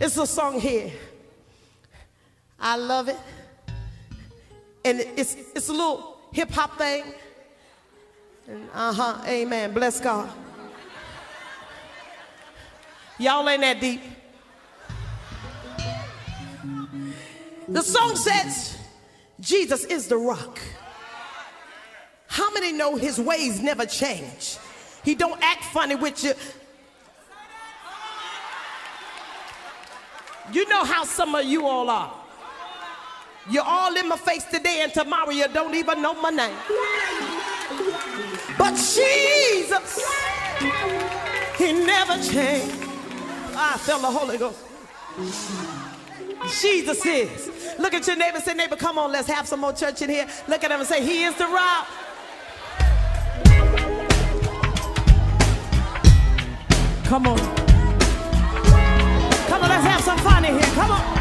It's a song here. I love it. And it's, it's a little hip hop thing. Uh huh, amen. Bless God. Y'all ain't that deep. The song says, Jesus is the rock. How many know his ways never change? He don't act funny with you. You know how some of you all are. You're all in my face today, and tomorrow you don't even know my name. But Jesus, He never changed. I felt the Holy Ghost. Jesus is. Look at your neighbor, say, neighbor, come on, let's have some more church in here. Look at him and say, He is the rock. Come on let's have some fun in here. Come on.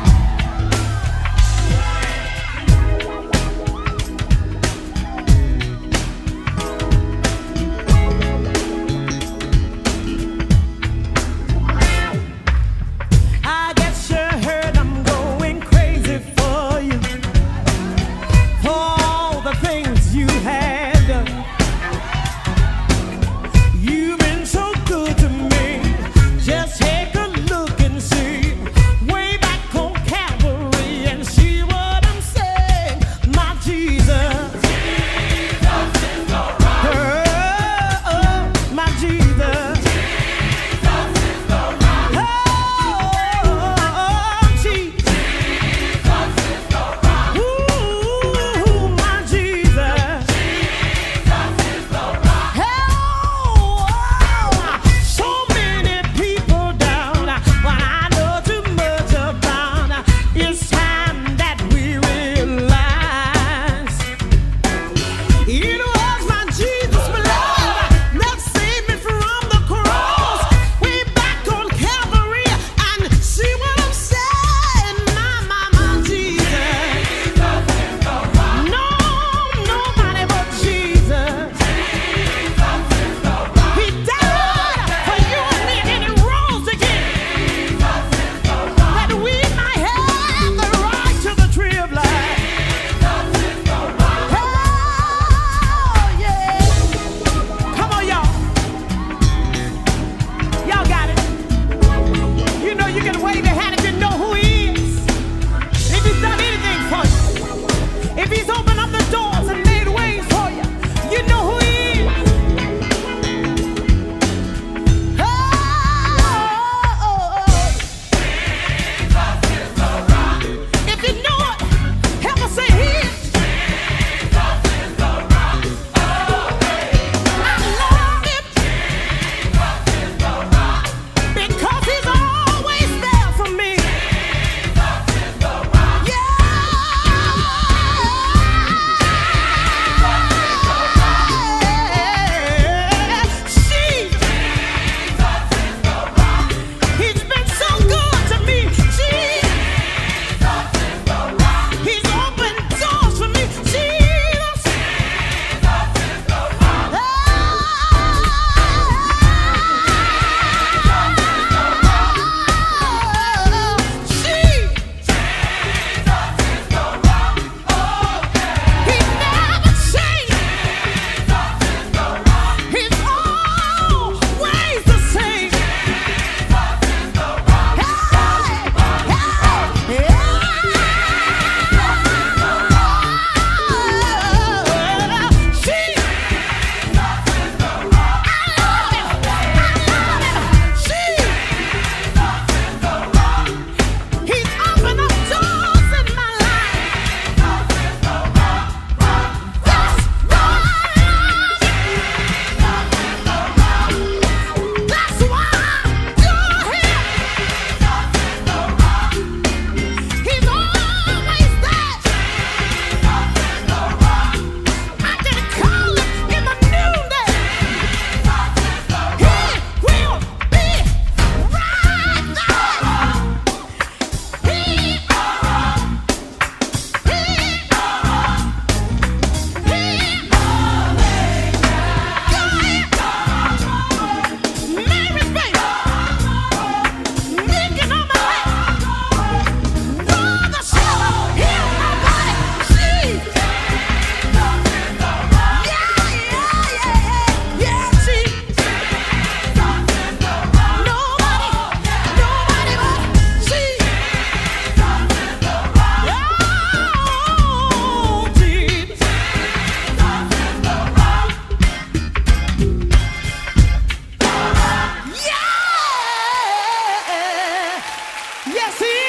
Brasil!